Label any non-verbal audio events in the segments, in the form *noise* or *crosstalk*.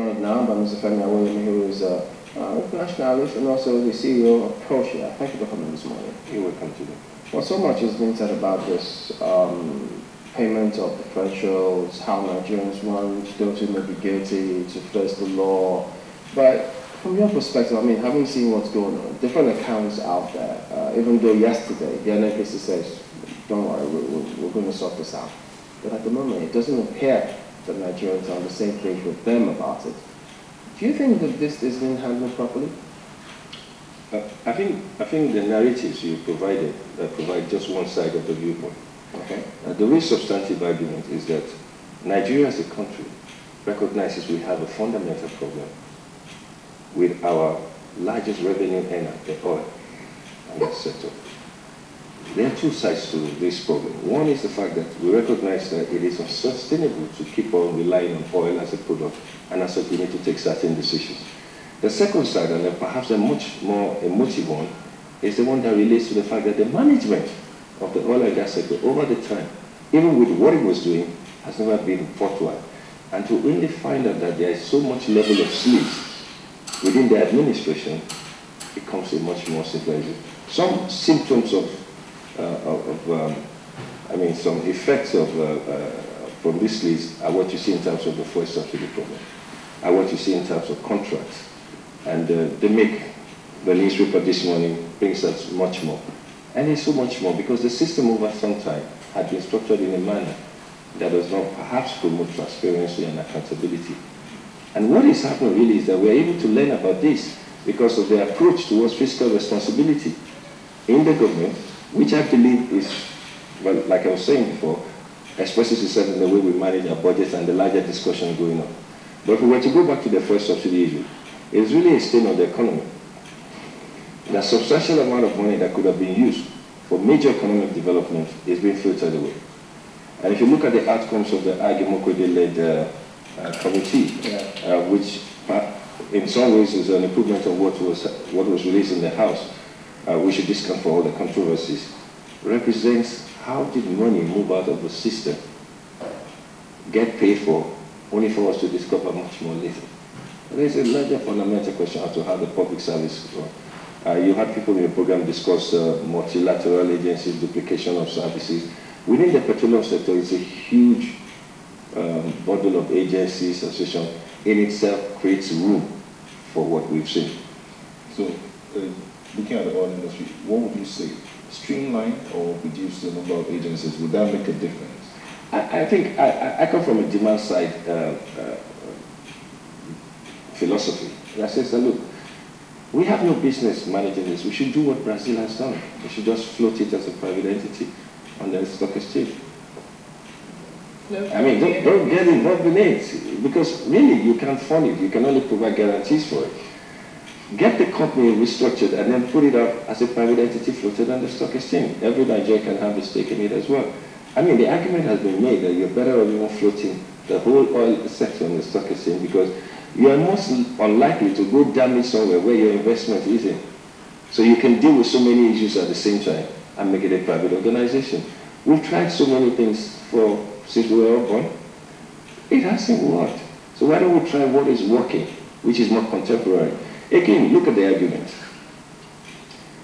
joined now by Mr. Femi Awoyemi, who is a uh, nationalist and also the CEO of Proshare. Thank you for coming this morning. You're welcome to them. Well, so much has been said about this um, payment of differentials, how Nigerians want those who may be guilty to face the law. But from your perspective, I mean, having seen what's going on, different accounts out there, uh, even though yesterday the NFPC says, don't worry, we're, we're going to sort this out. But at the moment, it doesn't appear that Nigerians are on the same page with them about it. Do you think that this is being handled properly? Uh, I think I think the narratives you provided uh, provide just one side of the viewpoint. Okay. Uh, the real substantive argument is that Nigeria as a country recognizes we have a fundamental problem with our largest revenue earner, the oil and that sector. There are two sides to this problem. One is the fact that we recognize that it is unsustainable to keep on relying on oil as a product, and as such we need to take certain decisions. The second side, and perhaps a much more emotive one, is the one that relates to the fact that the management of the oil and gas sector over the time, even with what it was doing, has never been forthright. And to really find out that there is so much level of sleaze within the administration, becomes a much more simpler issue. Some symptoms of of, um, I mean, some effects of uh, uh, from this list are what you see in terms of the fuel subsidy program, are what you see in terms of contracts. And they make the newspaper this morning brings us much more. And it's so much more because the system over some time had been structured in a manner that does not perhaps promote transparency and accountability. And what is happening really is that we're able to learn about this because of the approach towards fiscal responsibility in the government which I believe is, well, like I was saying before, expresses itself in the way we manage our budgets and the larger discussion going on. But if we were to go back to the first subsidy issue, it's really a stain on the economy. The substantial amount of money that could have been used for major economic development is being filtered away. And if you look at the outcomes of the Aig-Imoukhuede-led uh, uh, committee, yeah. uh, which uh, in some ways is an improvement on what was, what was released in the House, uh, we should discount for all the controversies, represents how did money move out of the system, get paid for, only for us to discover much more later. There's a larger fundamental question as to how the public service goes. Uh, you had people in the program discuss uh, multilateral agencies, duplication of services. Within the petroleum sector, it's a huge um, bundle of agencies, association in itself creates room for what we've seen. So, uh, looking at the oil industry, what would you say? Streamline or reduce the number of agencies? Would that make a difference? I, I think I, I, come from a demand side uh, uh, philosophy. That says that look, we have no business managing this. We should do what Brazil has done. We should just float it as a private entity on the stock exchange. No, I mean, don't, don't get involved in it because really you can't fund it. You can only provide guarantees for it get the company restructured and then put it up as a private entity floated on the stock exchange. Every Nigerian can have a stake in it as well. I mean, the argument has been made that you're better off even floating the whole oil sector on the stock exchange because you are most unlikely to go damage somewhere where your investment is in. So you can deal with so many issues at the same time and make it a private organization. We've tried so many things for since we were all born. It hasn't worked. So why don't we try what is working, which is more contemporary? Again, look at the argument.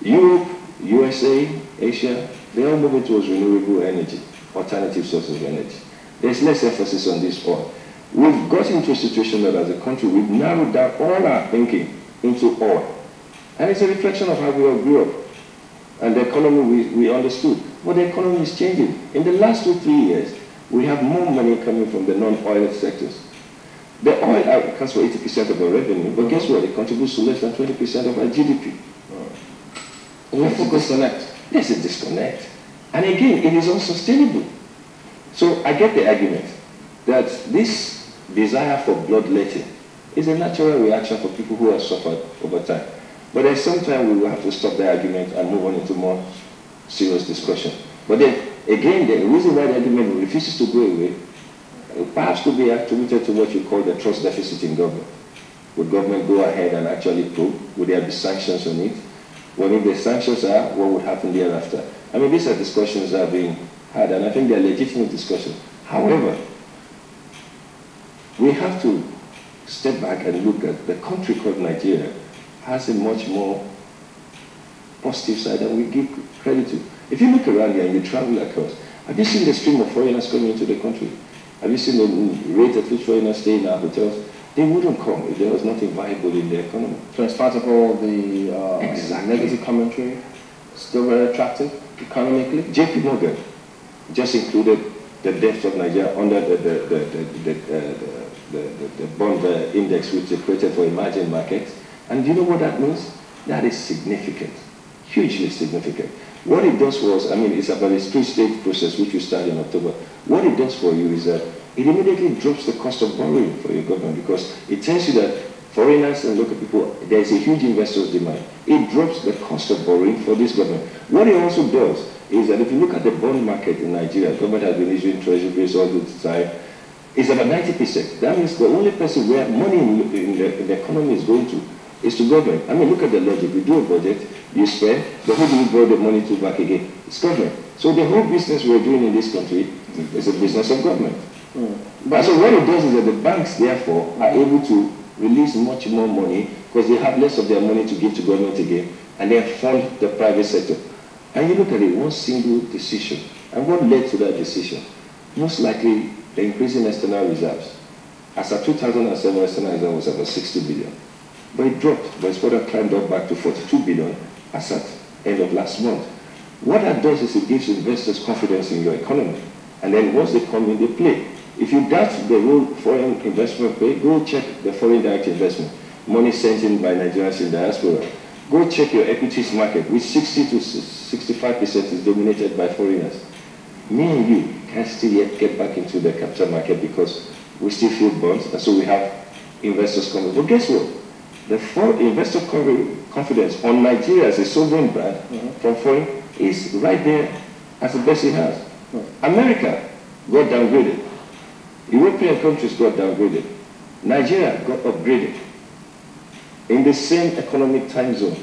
Europe, USA, Asia, they're all moving towards renewable energy, alternative sources of energy. There's less emphasis on this oil. We've got into a situation that as a country, we've narrowed down all our thinking into oil. And it's a reflection of how we all grew up. And the economy we, we understood. But the economy is changing. In the last two, three years, we have more money coming from the non-oil sectors. The oil accounts for 80% of our revenue, but guess what? It contributes to less than 20% of our GDP. We focus on that. There's a disconnect. And again, it is unsustainable. So I get the argument that this desire for bloodletting is a natural reaction for people who have suffered over time. But at some time we will have to stop the argument and move on into more serious discussion. But then, again, the reason why the argument refuses to go away perhaps could be attributed to what you call the trust deficit in government. Would government go ahead and actually probe? Would there be sanctions on it? Well, if the sanctions are, what would happen thereafter? I mean, these are discussions that are being had, and I think they're legitimate discussions. However, we have to step back and look at the country called Nigeria has a much more positive side than we give credit to. If you look around here and you travel across, have you seen the stream of foreigners coming into the country? Have you seen the rate at which foreigners stay in our hotels? They wouldn't come if there was nothing viable in the economy. So in spite of all the uh, Exactly. negative commentary, still very attractive economically. JP Morgan just included the debt of Nigeria under the, the, the, the, the, uh, the, the, the bond uh, index which they created for emerging markets. And do you know what that means? That is significant, hugely significant. What it does was, I mean, it's about a three-stage process which we started in October. What it does for you is that it immediately drops the cost of borrowing for your government because it tells you that foreigners and local people, there's a huge investors demand. It drops the cost of borrowing for this government. What it also does is that if you look at the bond market in Nigeria, government has been issuing treasury bills all the time, it's about 90%. That means the only person where money in, the, in the economy is going to is to government. I mean, look at the logic. We do a budget, you spend, but who do you borrow the money to back again? It's government. So the whole business we're doing in this country is a business of government. Hmm. But so what it does is that the banks, therefore, are able to release much more money because they have less of their money to give to government again, and then fund the private sector. And you look at it, one single decision. And what led to that decision? Most likely, the increase in external reserves. As of 2007, external reserve was about 60 billion. But it dropped, but it's further climbed up back to 42 billion as at end of last month. What that does is it gives investors confidence in your economy. And then once they come in, they play. If you doubt the role foreign investment play, go check the foreign direct investment, money sent in by Nigerians in diaspora. Go check your equities market, which 60 to 65% is dominated by foreigners. Me and you can still yet get back into the capital market because we still feel bonds, and so we have investors coming. But guess what? The foreign investor confidence on Nigeria as a sovereign brand from foreign is right there as the best it has. America got downgraded. European countries got downgraded. Nigeria got upgraded in the same economic time zone.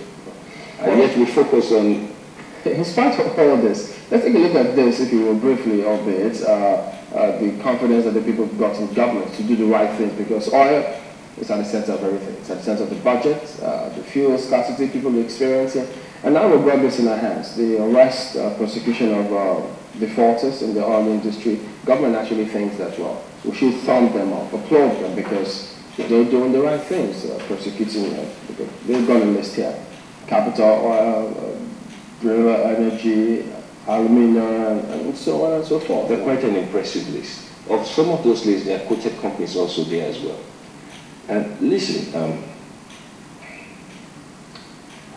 And yet we focus on *laughs* In spite of all this, let's take a look at this, if you will, briefly, albeit, uh, uh, the confidence that the people have got in government to do the right things, because oil is at the center of everything. It's at the center of the budget, uh, the fuel scarcity people are experiencing, and now we've got this in our hands, the arrest, uh, prosecution of uh, defaulters in the oil industry. Government actually thinks that, well, we should thumb them up, applaud them, because they're doing the right things, uh, prosecuting, uh, they've got a list here. Capital Oil, uh, River Energy, Alumina, and so on and so forth. They're quite an impressive list. Of some of those lists, there are quoted companies also there as well. And listen, um,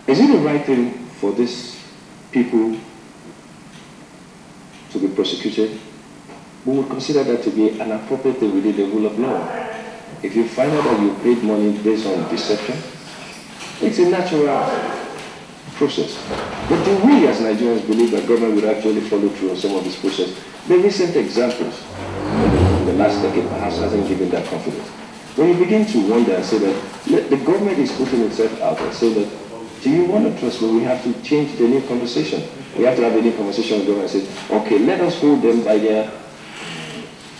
is it the right thing for these people to be prosecuted? We would consider that to be an appropriate thing within the rule of law. If you find out that you paid money based on deception, it's a natural process. But do we as Nigerians believe that government would actually follow through on some of this process? The recent examples in the last decade perhaps hasn't given that confidence. When you begin to wonder and say that the government is putting itself out and say that, do you want to trust me? We have to change the new conversation. We have to have a new conversation with government and say, okay, let us hold them by their,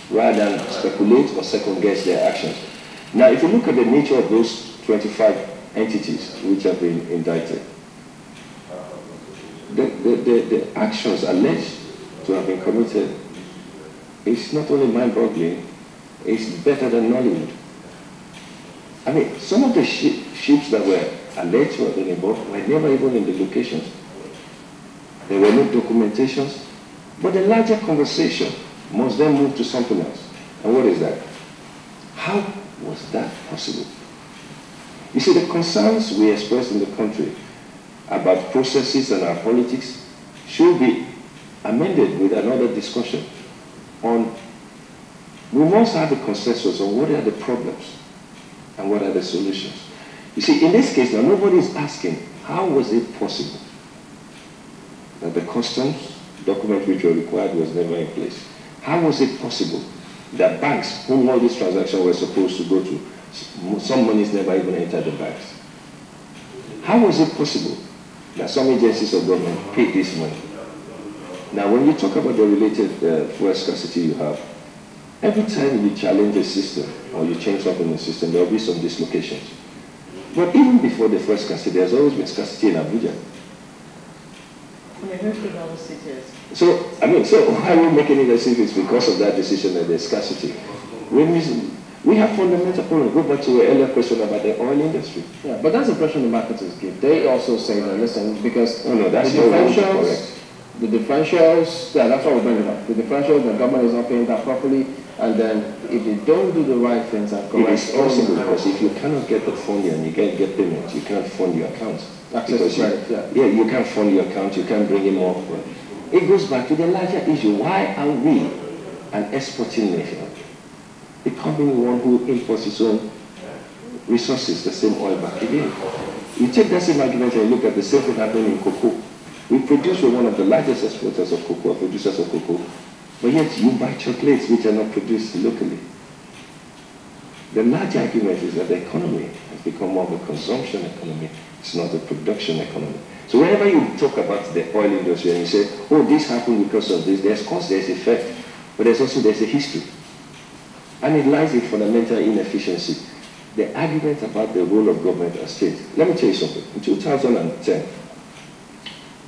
rather than speculate or second guess their actions. Now, if you look at the nature of those 25 entities which have been indicted, the, the, the, the actions alleged to have been committed is not only mind-boggling, it's better than Nollywood. I mean, some of the shi ships that were alleged been involved were never even in the locations. There were no documentations. But the larger conversation must then move to something else. And what is that? How was that possible? You see, the concerns we express in the country about processes and our politics should be amended with another discussion on we must have a consensus on what are the problems and what are the solutions. You see, in this case now, nobody is asking how was it possible that the customs document which were required was never in place? How was it possible that banks, whom all these transactions were supposed to go to, some monies never even entered the banks? How was it possible that some agencies of government paid this money? Now, when you talk about the related uh, fuel scarcity you have, Every time you challenge a system or you change something in the system, there will be some dislocations. But even before the first scarcity, there's always been scarcity in Abuja. I mean, who's other cities? So, I mean, so *laughs* why are we making it as if it's because of that decision that there's scarcity? When we, we have fundamental problems. Go back to an earlier question about the oil industry. Yeah, but that's the impression the marketers give. They also say that, listen, because No, no, that's the not wrong, differentials, the differentials, yeah, that's what we're bringing up. The differentials, the government is not paying that properly, and then if they don't do the right things and It is possible because if you cannot get the funding and you can't get payments, you can't fund your account. Access you- yeah. Yeah, you can't fund your account, you can't bring in more. It goes back to the larger issue. Why are we an exporting nation becoming one who imports its own resources, the same oil back again? You take that same argument and look at the same thing happening in cocoa. We produce, we're one of the largest exporters of cocoa, producers of cocoa, but yet you buy chocolates which are not produced locally. The large argument is that the economy has become more of a consumption economy. It's not a production economy. So whenever you talk about the oil industry and you say, oh, this happened because of this, there's cause, there's effect, but there's also, there's a history. And it lies in fundamental inefficiency. The argument about the role of government has changed. Let me tell you something. In 2010,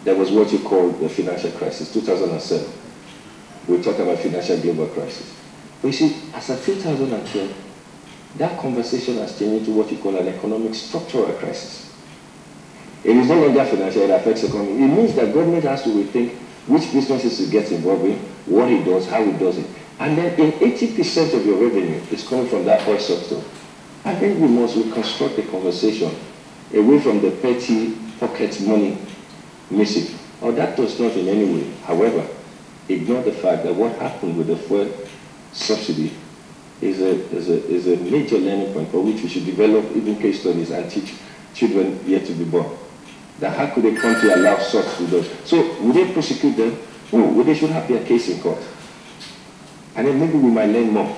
there was what you call the financial crisis, 2007. We talk about financial global crisis. But you see, as of 2012, that conversation has changed into what you call an economic structural crisis. It is no longer financial, it affects the economy. It means that government has to rethink which businesses it gets involved in, what it does, how it does it. And then in 80% of your revenue is coming from that oil sector. I think we must reconstruct the conversation away from the petty pocket money missing. Or that does not in any way, however, ignore the fact that what happened with the fuel subsidy is a, is a, is a major learning point for which we should develop even case studies and teach children yet to be born. That how could a country allow such to do? So would they prosecute them? No, well, they should have their case in court. And then maybe we might learn more.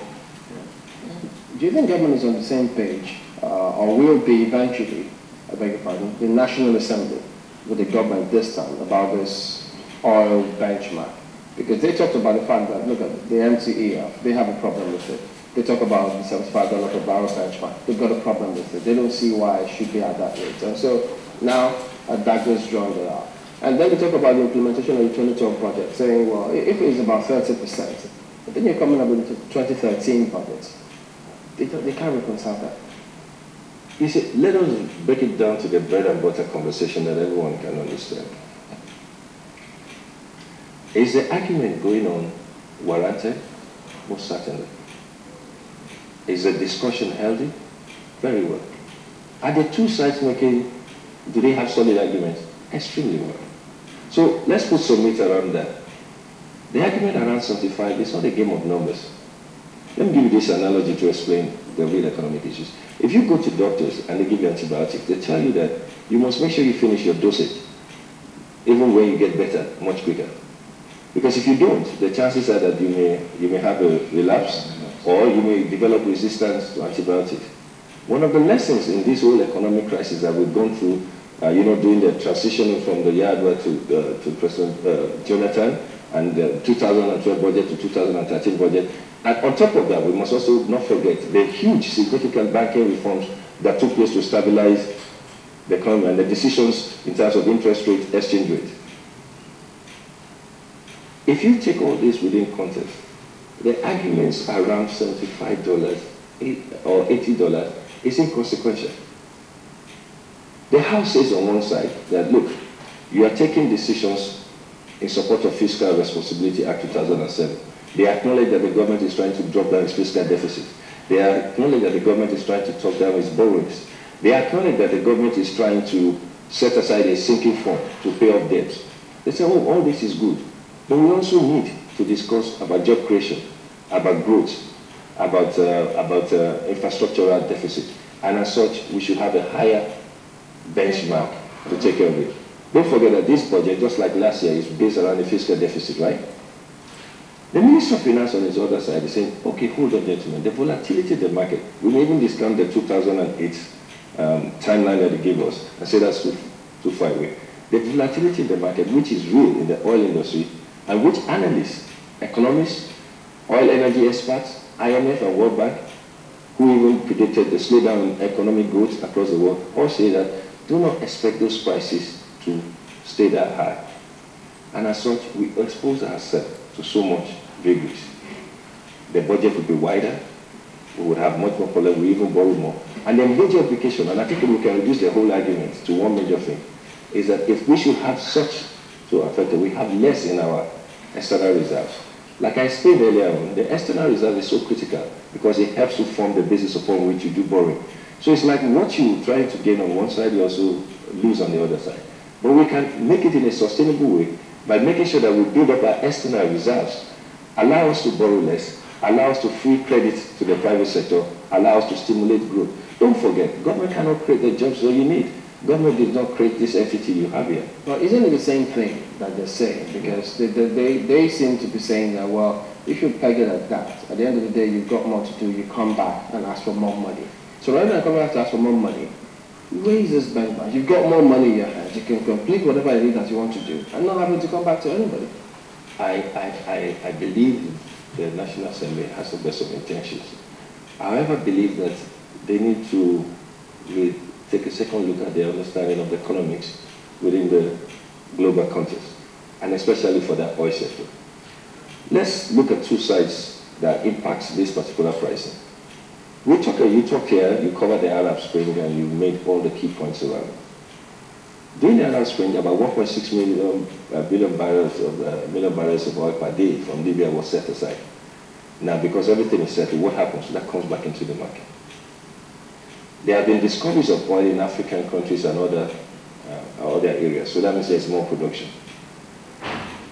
Do you think government is on the same page, uh, or will be eventually, I beg your pardon, the National Assembly with the government this time about this oil benchmark? Because they talked about the fact that, look at the MTEF, uh, they have a problem with it. They talk about the $75 per barrel benchmark. They've got a problem with it. They don't see why it should be at that rate. And so now a dagger's drawn there. And then they talk about the implementation of the 2012 budget, saying, well, if it's about 30%, but then you're coming up with the 2013 budget. They, they can't reconcile that. You see, let us break it down to the bread and butter conversation that everyone can understand. Is the argument going on warranted? Eh? Most certainly. Is the discussion healthy? Very well. Are the two sides making, do they have solid arguments? Extremely well. So let's put some meat around that. The argument around 75 is not a game of numbers. Let me give you this analogy to explain the real economic issues. If you go to doctors and they give you antibiotics, they tell you that you must make sure you finish your dosage, even when you get better, much quicker. Because if you don't, the chances are that you may, you may have a relapse or you may develop resistance to antibiotics. One of the lessons in this whole economic crisis that we've gone through, uh, you know, during the transition from the Yar'Adua to, uh, to President uh, Jonathan and the 2012 budget to 2013 budget, and on top of that, we must also not forget the huge, significant banking reforms that took place to stabilize the economy and the decisions in terms of interest rate, exchange rate. If you take all this within context, the arguments around $75 or $80 is inconsequential. The House says on one side that, look, you are taking decisions in support of Fiscal Responsibility Act 2007. They acknowledge that the government is trying to drop down its fiscal deficit. They acknowledge that the government is trying to talk down its borrowings. They acknowledge that the government is trying to set aside a sinking fund to pay off debts. They say, oh, all this is good. But we also need to discuss about job creation, about growth, about, uh, about uh, infrastructural deficit. And as such, we should have a higher benchmark to take care of it. Don't forget that this budget, just like last year, is based around the fiscal deficit, right? The Minister of Finance on his other side is saying, okay, hold on, gentlemen, the volatility of the market, we may even discount the 2008 um, timeline that they gave us and say that's too, too far away. The volatility in the market, which is real in the oil industry, and which analysts, economists, oil energy experts, IMF and World Bank, who even predicted the slowdown in economic growth across the world, all say that do not expect those prices to stay that high. And as such, we expose ourselves to so much vagaries. The budget would be wider, we would have much more problems, we even borrow more. And the major implication, and I think we can reduce the whole argument to one major thing, is that if we should have such to affect it, we have less in our external reserves. Like I said earlier on, the external reserve is so critical because it helps to form the basis upon which you do borrowing. So it's like what you try to gain on one side, you also lose on the other side. But we can make it in a sustainable way by making sure that we build up our external reserves, allow us to borrow less, allow us to free credit to the private sector, allow us to stimulate growth. Don't forget, government cannot create the jobs that you need. Government did not create this entity you have here. Well, isn't it the same thing that they're saying? Mm-hmm. Because they, they, they, seem to be saying that, well, if you peg it at that, at the end of the day, you've got more to do, you come back and ask for more money. So rather than coming back to ask for more money, raise this bank benchmark. You've got more money in your hands. You can complete whatever it is that you want to do and not having to come back to anybody. I, I, I, I believe the National Assembly has the best of intentions. I however believe that they need to really take a second look at their understanding of the economics within the global context, and especially for that oil sector. Let's look at two sides that impacts this particular pricing. We talk, you talked here, you covered the Arab Spring, and you made all the key points around it. During the Arab Spring, about 1.6 million, uh, billion barrels of uh, million barrels of oil per day from Libya was set aside. Now, because everything is settled, what happens? That comes back into the market. There have been discoveries of oil in African countries and other, uh, other areas, so that means there's more production.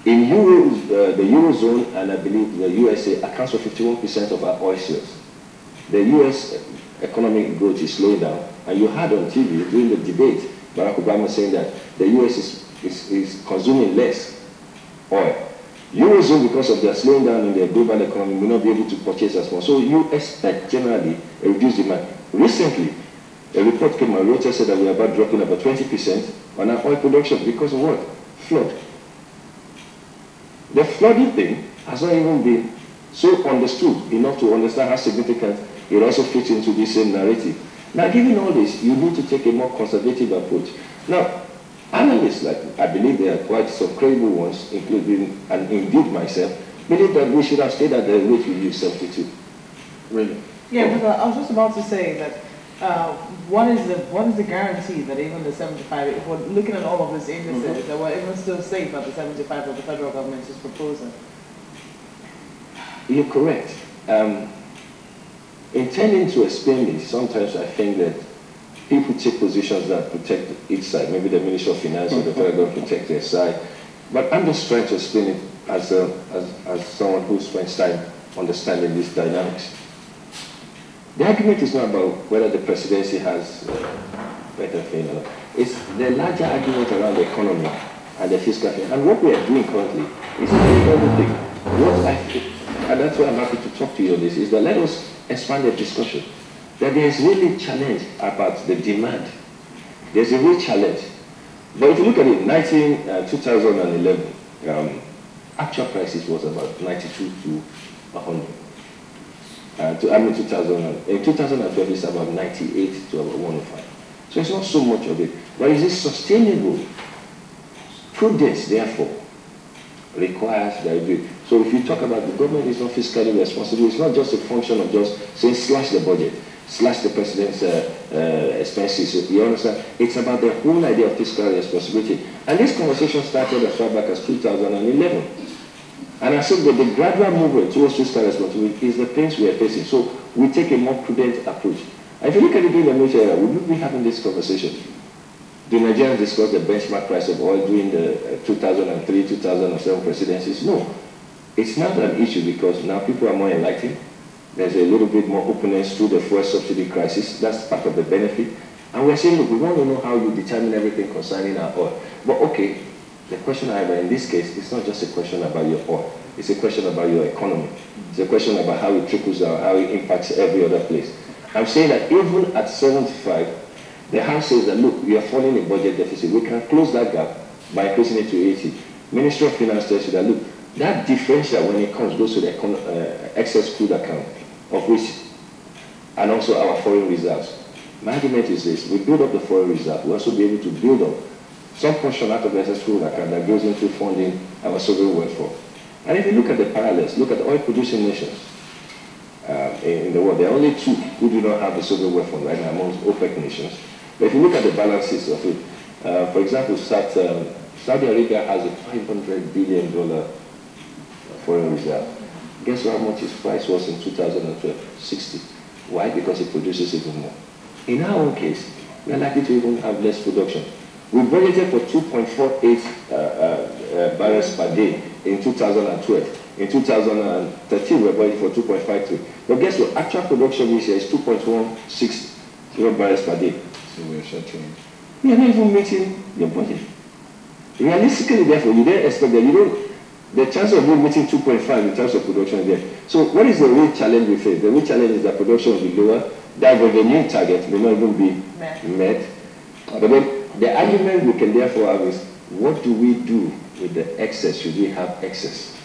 In Euro, uh, the Eurozone and I believe the USA accounts for 51% of our oil sales. The US economic growth is slowing down, and you heard on TV during the debate Barack Obama saying that the US is, is, is consuming less oil. Eurozone, because of their slowing down in their global economy, will not be able to purchase as much. So you expect generally a reduced demand. Recently, a report came out, Reuters said that we are about dropping about 20% on our oil production because of what? Flood. The flooding thing has not even been so understood enough to understand how significant it also fits into this same narrative. Now, given all this, you need to take a more conservative approach. Now, analysts, like I believe there are quite some credible ones, including, and indeed myself, believe that we should have stayed at the rate we use 72. Really. Yeah, but I was just about to say that, uh, what is the, what is the guarantee that even the seventy-five, if we're looking at all of these indices, that we're even still safe at the seventy-five that the federal government is proposing? You're correct. Um, intending to explain this, sometimes I think that people take positions that protect each side. Maybe the Ministry of Finance or the federal government protect their side. But I'm just trying to explain it as, a, as, as someone who spends time understanding these dynamics. The argument is not about whether the presidency has uh, better thing or not. It's the larger argument around the economy and the fiscal thing. And what we are doing currently is a very other thing. What I, and that's why I'm happy to talk to you on this, is that let us expand the discussion. That there is really challenge about the demand. There's a real challenge. But if you look at it, 19, uh, 2011, um, actual prices was about 92 to 100. Uh, to, I mean 2000, in 2012 it's about 98 to about 105. So it's not so much of it. But is it sustainable? Prudence, therefore, requires that you So if you talk about the government is not fiscally responsible, it's not just a function of just saying slash the budget, slash the president's uh, uh, expenses. You understand? It's about the whole idea of fiscal responsibility. And this conversation started as far back as 2011. And I said that the gradual movement towards fiscal responsibility is the things we are facing. So we take a more prudent approach. And if you look at it during the military era, would we be having this conversation? The Nigerians discussed the benchmark price of oil during the 2003-2007 uh, presidencies? No. It's not an issue because now people are more enlightened. There's a little bit more openness through the fuel subsidy crisis. That's part of the benefit. And we're saying, look, we want to know how you determine everything concerning our oil. But okay, the question I have in this case, it's not just a question about your oil. It's a question about your economy. It's a question about how it trickles out, how it impacts every other place. I'm saying that even at 75, the House says that, look, we are falling in budget deficit. We can close that gap by increasing it to 80. Ministry of Finance tells you that, look, that differential when it comes goes to the uh, excess crude account. of which, and also our foreign reserves. My argument is this, we build up the foreign reserve, we also be able to build up some portion out of the necessary account that goes into funding our sovereign fund. And if you look at the parallels, look at the oil producing nations uh, in, the world, there are only two who do not have the sovereign wealth fund right now amongst OPEC nations. But if you look at the balances of it, uh, for example, um, Saudi Arabia has a $500 billion foreign reserve. Guess how much its price was in 2012? 60. Why? Because it produces even more. In our own case, we are likely to even have less production. We budgeted for 2.48 uh, uh, uh, barrels per day in 2012. In 2013, we were budgeting for 2.53. But guess what? Actual production this year is 2.16 barrels per day. So we're short-changed. You are not even meeting your budget. Realistically, therefore, you don't expect that you don't. The chance of you meeting 2.5 in terms of production is there. So, what is the real challenge we face? The real challenge is that production will be lower. That revenue target may not even be Met. met. But then the argument we can therefore have is, what do we do with the excess? Should we have excess?